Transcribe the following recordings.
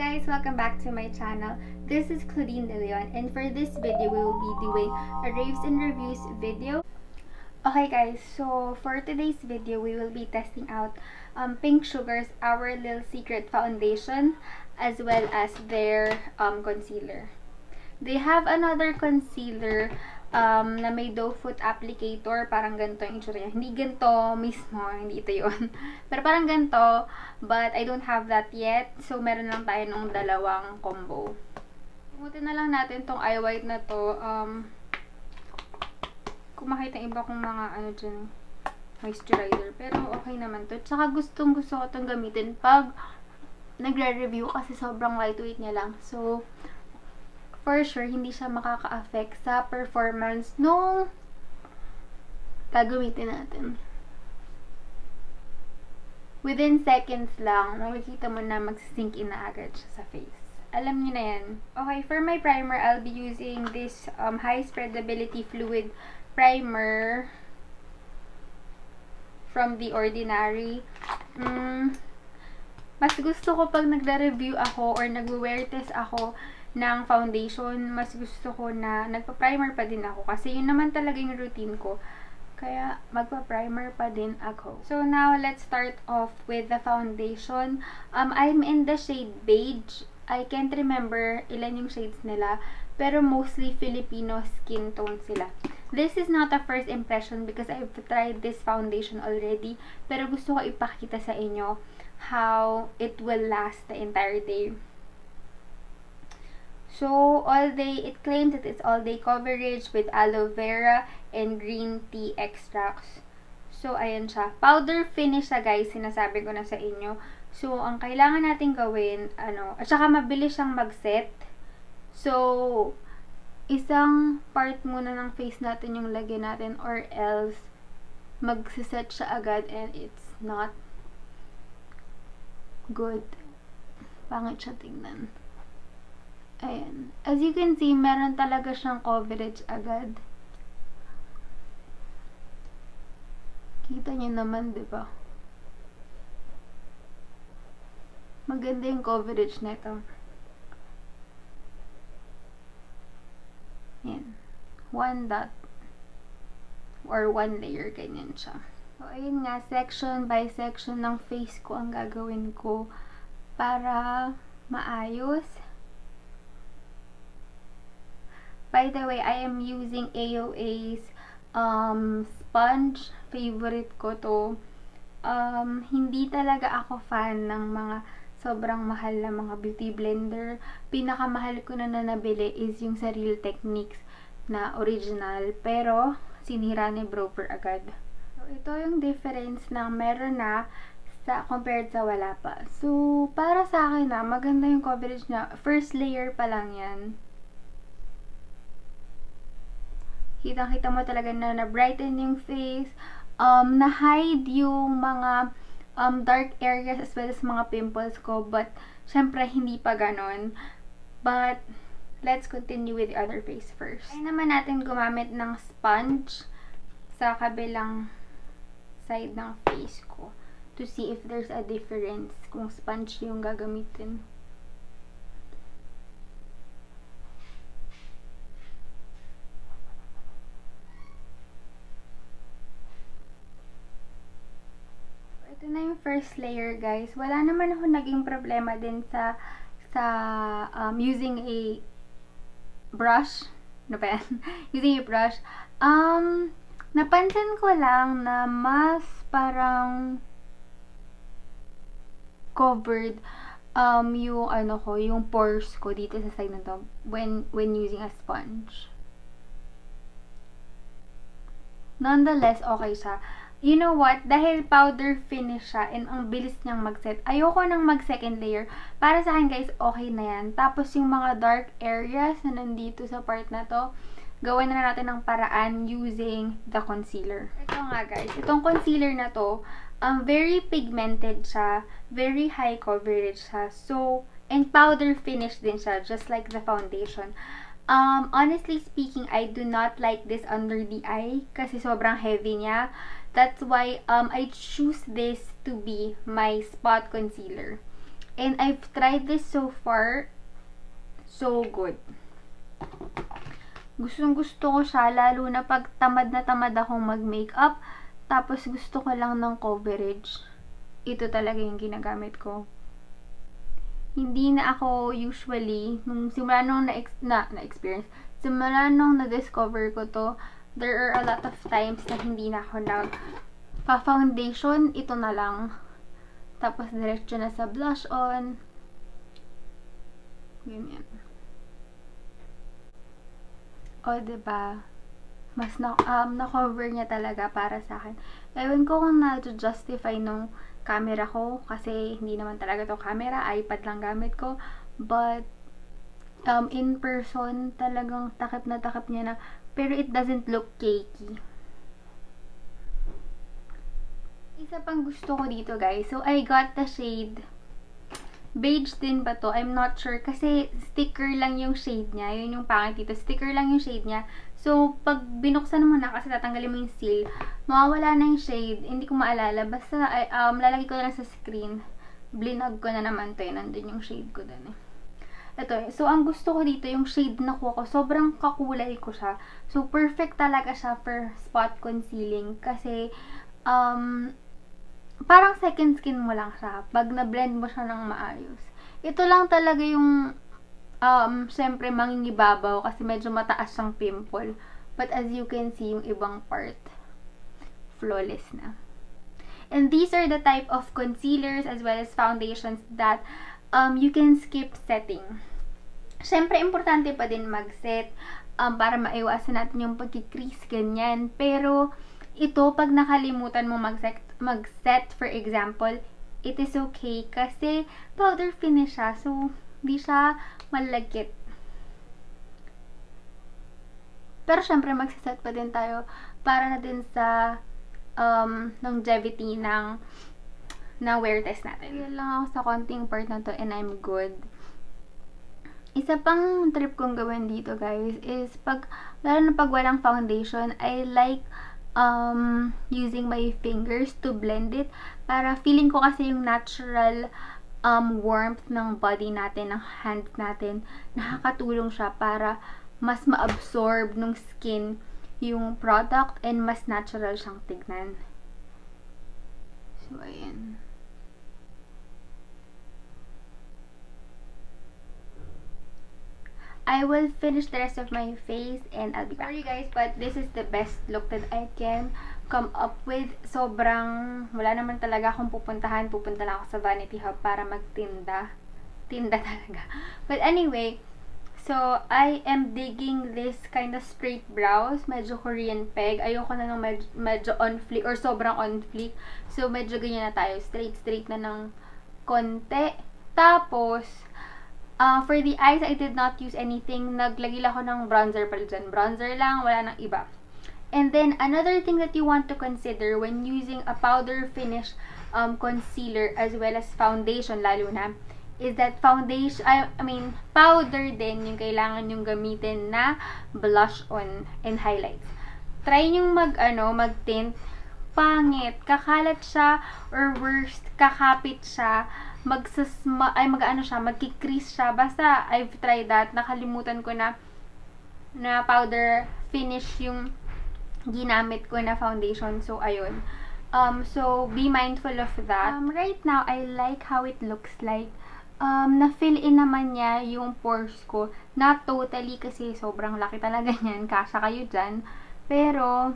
guys! Welcome back to my channel. This is Claudine De Leon and for this video, we will be doing a raves and reviews video. Okay guys, so for today's video, we will be testing out um, Pink Sugar's Our Little Secret Foundation as well as their um, concealer. They have another concealer um, na may doe foot applicator, parang ganito yung itsura niya. Hindi ganito mismo, hindi ito yun. Pero parang ganito, but I don't have that yet. So, meron lang tayo ng dalawang combo. Pumunta na lang natin tong eye white na to. Um, kung makita iba kong mga ano dyan, moisturizer. Pero okay naman to. Tsaka gustong gusto ko itong gamitin pag nagre-review kasi sobrang lightweight niya lang. So, for sure, hindi siya makaka-affect sa performance nung gagamitin natin. Within seconds lang, makikita mo na magsisink in na agad siya sa face. Alam niyo na yan. Okay, for my primer, I'll be using this um, high spreadability fluid primer from The Ordinary. Mm, mas gusto ko pag nagre-review ako or nag-wear test ako ng foundation, mas gusto ko na nagpa-primer pa din ako. Kasi yun naman talaga yung routine ko. Kaya, magpa-primer pa din ako. So, now, let's start off with the foundation. Um, I'm in the shade beige. I can't remember ilan yung shades nila. Pero mostly Filipino skin tone sila. This is not a first impression because I've tried this foundation already. Pero gusto ko ipakita sa inyo how it will last the entire day. So, all day, it claims that it's all day coverage with aloe vera and green tea extracts. So, ayan siya. Powder finish siya, guys. Sinasabi ko na sa inyo. So, ang kailangan natin gawin, ano, at saka mabilis siyang mag-set. So, isang part muna ng face natin yung lagyan natin or else magsiset siya agad and it's not good. Pangit siya tingnan. Ayan. As you can see, meron talaga siyang coverage agad. Kita niyo naman, di ba? Maganda yung coverage nito. Ayan. One dot or one layer, ganyan siya. So, ayun nga, section by section ng face ko ang gagawin ko para maayos. By the way, I am using AOA's um, sponge. Favorite ko to. Um, hindi talaga ako fan ng mga sobrang mahal na mga beauty blender. Pinakamahal ko na na nabili is yung sa Real Techniques na original. Pero, sinira ni Broper agad. So, ito yung difference na meron na sa compared sa wala pa. So, para sa akin na, maganda yung coverage niya. First layer pa lang yan. Kitang-kita mo talaga na na-brighten yung face. Um, na-hide yung mga um, dark areas as well as mga pimples ko. But, syempre, hindi pa ganon. But, let's continue with the other face first. Ay naman natin gumamit ng sponge sa kabilang side ng face ko to see if there's a difference kung sponge yung gagamitin. ito na yung first layer, guys. Wala naman ako naging problema din sa sa um, using a brush. No ba yan? using a brush. Um, napansin ko lang na mas parang covered um, yung ano ko, yung pores ko dito sa side na to when, when using a sponge. Nonetheless, okay siya. You know what? Dahil powder finish siya and ang bilis niyang mag-set, ayoko nang mag-second layer. Para sa akin, guys, okay na yan. Tapos, yung mga dark areas na nandito sa part na to, gawin na natin ng paraan using the concealer. Ito nga, guys. Itong concealer na to, um, very pigmented siya. Very high coverage siya. So, and powder finish din siya, just like the foundation. Um, honestly speaking, I do not like this under the eye kasi sobrang heavy niya. That's why um, I choose this to be my spot concealer. And I've tried this so far. So good. Gustong gusto ko siya, lalo na pag tamad na tamad akong mag-makeup. Tapos gusto ko lang ng coverage. Ito talaga yung ginagamit ko. Hindi na ako usually, nung simula nung na, na, na experience, simula nung na-discover ko to, there are a lot of times na hindi na ako nag pa-foundation, ito na lang. Tapos, diretso na sa blush on. Ganyan. O, ba diba? Mas na, um, na-cover niya talaga para sa akin. Ewan ko kung na-justify nung camera ko kasi hindi naman talaga to camera, iPad lang gamit ko. But, um, in person, talagang takip na takip niya na, pero it doesn't look cakey. Isa pang gusto ko dito, guys. So, I got the shade beige din ba to? I'm not sure. Kasi sticker lang yung shade niya. Yun yung pangit dito. Sticker lang yung shade niya. So, pag binuksan mo na kasi tatanggalin mo yung seal, mawawala na yung shade. Hindi ko maalala. Basta, um, lalagay ko na lang sa screen. Blinag ko na naman to. Nandun yung shade ko dun eh. Ito, so ang gusto ko dito, yung shade na kuha ko, sobrang kakulay ko siya. So, perfect talaga siya for spot concealing. Kasi, um, parang second skin mo lang siya. Pag na-blend mo siya ng maayos. Ito lang talaga yung, um, syempre, mangingibabaw kasi medyo mataas siyang pimple. But as you can see, yung ibang part, flawless na. And these are the type of concealers as well as foundations that um, you can skip setting. Syempre, importante pa din mag-set um, para maiwasan natin yung pagkikrease, ganyan. Pero, ito, pag nakalimutan mo mag-set, mag-set for example, it is okay kasi powder finish siya. So, di siya malagkit. Pero, syempre, mag-set pa din tayo para na din sa um, longevity ng na wear test natin. Yan lang ako sa konting part na to and I'm good isa pang trip kong gawin dito guys is pag, lalo na pag walang foundation, I like um, using my fingers to blend it para feeling ko kasi yung natural um, warmth ng body natin, ng hand natin, nakakatulong siya para mas ma-absorb ng skin yung product and mas natural siyang tignan. So, ayan. I will finish the rest of my face and I'll be back. Sorry guys, but this is the best look that I can come up with. Sobrang, wala naman talaga akong pupuntahan. Pupunta lang ako sa Vanity Hub para magtinda. Tinda talaga. But anyway, so I am digging this kind of straight brows. Medyo Korean peg. Ayoko na ng medyo, medyo on fleek or sobrang on fleek. So medyo ganyan na tayo. Straight, straight na ng konti. Tapos, Uh, for the eyes, I did not use anything. Naglagay lang ako ng bronzer pala dyan. Bronzer lang, wala nang iba. And then, another thing that you want to consider when using a powder finish um, concealer as well as foundation, lalo na, is that foundation, I, I mean, powder din yung kailangan yung gamitin na blush on and highlights. Try nyo mag, ano, mag-tint. Pangit. Kakalat siya or worst, kakapit siya magsasma, ay mag-ano siya, magkikrease siya. Basta, I've tried that. Nakalimutan ko na na powder finish yung ginamit ko na foundation. So, ayun. Um, so, be mindful of that. Um, right now, I like how it looks like. Um, na-fill in naman niya yung pores ko. Not totally kasi sobrang laki talaga niyan. Kasha kayo dyan. Pero,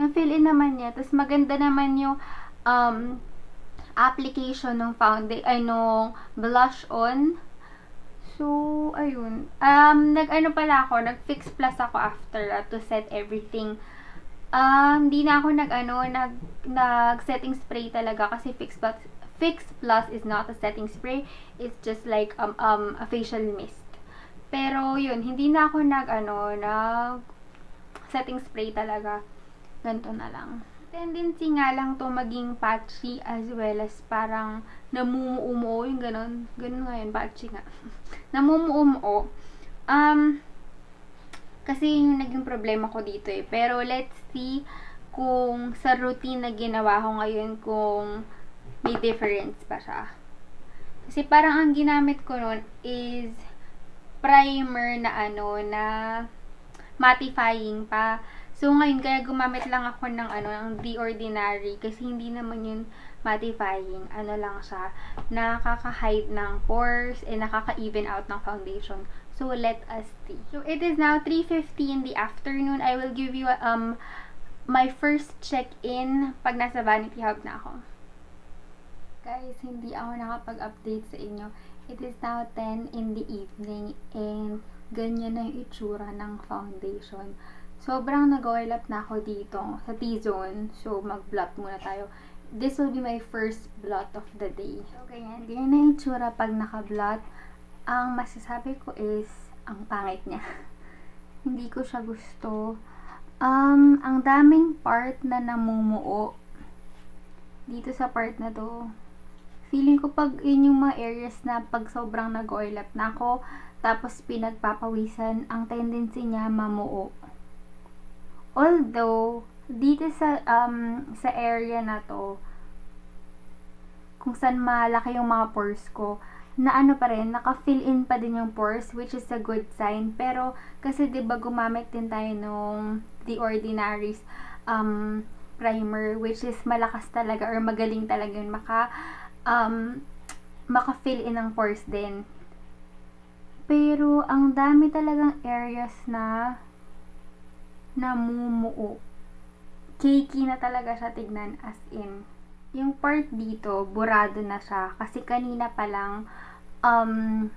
na-fill in naman niya. Tapos, maganda naman yung um, application ng foundation, ay, nung blush on. So, ayun. Um, nag-ano pala ako, nag-fix plus ako after that to set everything. Um, di na ako nag-ano, nag, nag-setting spray talaga kasi fix plus, fix plus is not a setting spray. It's just like um, um, a facial mist. Pero, yun, hindi na ako nag-ano, nag setting spray talaga. Ganto na lang tendency nga lang to maging patchy as well as parang namumuumo yung ganun. Ganun nga yun, patchy nga. namumuumo. Um, kasi yung naging problema ko dito eh. Pero let's see kung sa routine na ginawa ko ngayon kung may difference pa siya. Kasi parang ang ginamit ko nun is primer na ano, na mattifying pa. So, ngayon, kaya gumamit lang ako ng ano, ng The Ordinary. Kasi hindi naman yun mattifying. Ano lang siya, nakaka-hide ng pores and nakaka-even out ng foundation. So, let us see. So, it is now 3.50 in the afternoon. I will give you um my first check-in pag nasa Vanity Hub na ako. Guys, hindi ako nakapag-update sa inyo. It is now 10 in the evening and ganyan na yung itsura ng foundation. Sobrang nag-oil na ako dito sa T-zone. So, mag-blot muna tayo. This will be my first blot of the day. So, ganyan. Ganyan na yung itsura pag naka-blot. Ang masasabi ko is, ang pangit niya. Hindi ko siya gusto. Um, ang daming part na namumuo dito sa part na to. Feeling ko pag yun yung mga areas na pag sobrang nag-oil na ako, tapos pinagpapawisan, ang tendency niya mamuo. Although, dito sa um sa area na to, kung saan malaki yung mga pores ko, na ano pa rin, naka-fill in pa din yung pores, which is a good sign. Pero, kasi 'di ba gumamit din tayo nung The Ordinary's um, primer, which is malakas talaga, or magaling talaga yun, maka, um, maka-fill in ng pores din. Pero, ang dami talagang areas na namumuo. Cakey na talaga siya tignan as in. Yung part dito, burado na siya. Kasi kanina pa lang, um,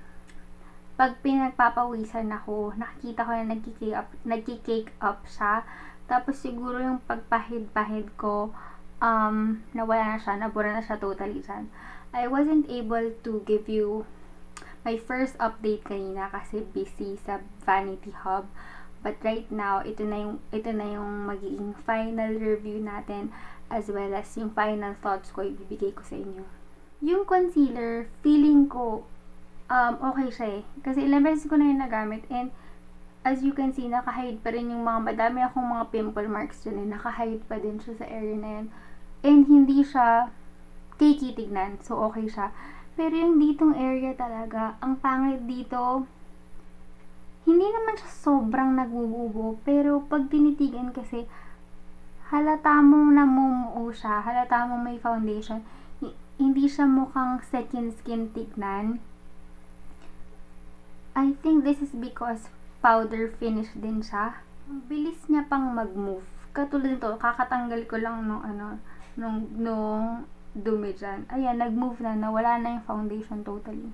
pag pinagpapawisan ako, nakikita ko na nagkikake up, nagkikake up siya. Tapos siguro yung pagpahid-pahid ko, um, nawala na siya, nabura na siya totally dyan. I wasn't able to give you my first update kanina kasi busy sa Vanity Hub. But right now, ito na yung, ito na yung magiging final review natin as well as yung final thoughts ko ibibigay ko sa inyo. Yung concealer, feeling ko, um, okay siya eh. Kasi ilang beses ko na yung nagamit and as you can see, nakahide pa rin yung mga, madami akong mga pimple marks dyan eh. Nakahide pa din siya sa area na yun. And hindi siya cakey tignan. So, okay siya. Pero yung ditong area talaga, ang pangit dito, hindi naman siya sobrang nagbububo, pero pag tinitigan kasi, halata mong namumuo siya, halata mong may foundation, hindi siya mukhang second skin tignan. I think this is because powder finish din siya. Bilis niya pang mag-move. Katulad nito, kakatanggal ko lang nung ano, nung, nung dumi dyan. Ayan, nag-move na, nawala na yung foundation totally.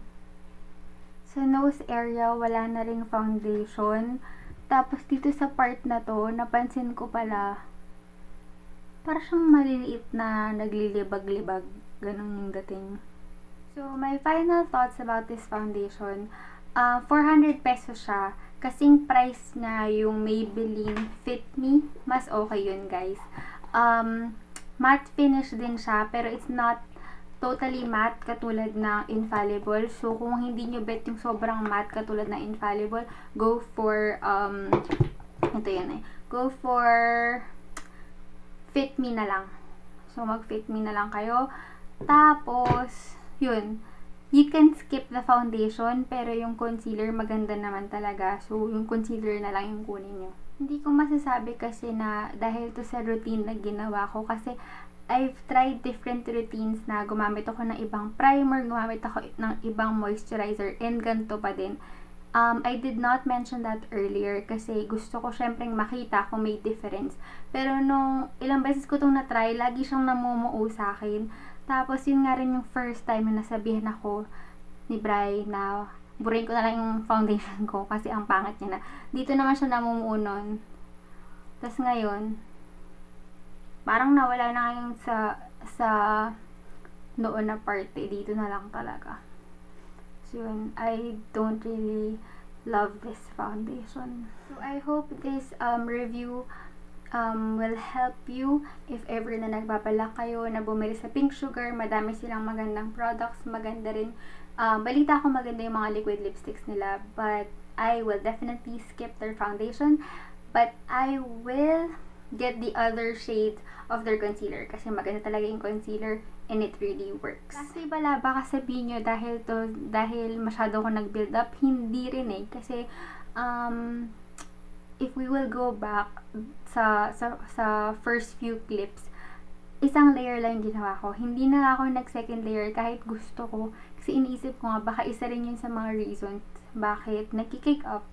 Sa nose area, wala na ring foundation. Tapos dito sa part na to, napansin ko pala, para siyang maliliit na naglilibag-libag. Ganun yung dating. So, my final thoughts about this foundation, uh, 400 pesos siya. Kasing price niya yung Maybelline Fit Me, mas okay yun guys. Um, matte finish din siya, pero it's not totally matte katulad ng Infallible. So, kung hindi nyo bet yung sobrang matte katulad ng Infallible, go for, um, ito yun eh, go for Fit Me na lang. So, mag-Fit Me na lang kayo. Tapos, yun, you can skip the foundation, pero yung concealer maganda naman talaga. So, yung concealer na lang yung kunin nyo. Hindi ko masasabi kasi na dahil to sa routine na ginawa ko kasi I've tried different routines na gumamit ako ng ibang primer, gumamit ako ng ibang moisturizer, and ganito pa din. Um, I did not mention that earlier kasi gusto ko syempreng makita kung may difference. Pero nung ilang beses ko itong na-try, lagi siyang namumuo sa akin. Tapos yun nga rin yung first time na nasabihan ako ni Bri na burahin ko na lang yung foundation ko kasi ang pangit niya na. Dito naman siya namumuo nun. Tapos ngayon, parang nawala na ngayon sa sa noon na party. Dito na lang talaga. So yun. I don't really love this foundation. So I hope this um, review um, will help you. If ever na nagbabala kayo na bumili sa Pink Sugar madami silang magandang products. Maganda rin um, balita ko maganda yung mga liquid lipsticks nila. But I will definitely skip their foundation. But I will get the other shade of their concealer kasi maganda talaga yung concealer and it really works. Kasi bala, baka sabihin nyo dahil to, dahil masyado ko nag-build up, hindi rin eh. Kasi, um, if we will go back sa, sa, sa first few clips, isang layer lang yung ginawa ko. Hindi na ako nag-second layer kahit gusto ko. Kasi iniisip ko nga, baka isa rin yun sa mga reasons bakit nagki-kick up.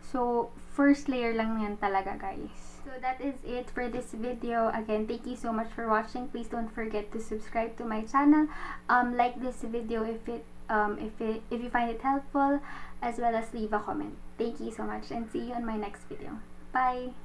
So, first layer lang yan talaga, guys. So, that is it for this video. Again, thank you so much for watching. Please don't forget to subscribe to my channel. Um, like this video if it um, if it if you find it helpful, as well as leave a comment. Thank you so much and see you on my next video. Bye!